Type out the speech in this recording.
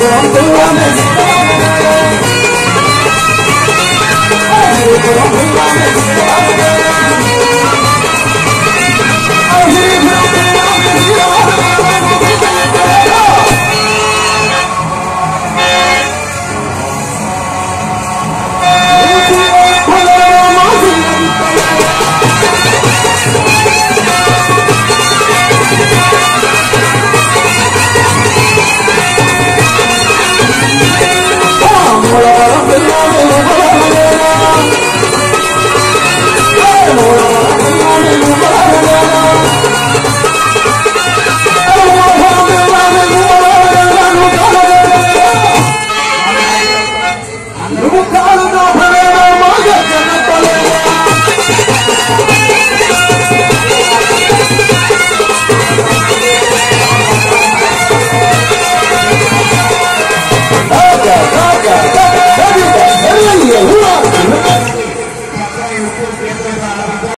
I'm going to